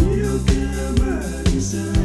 You give me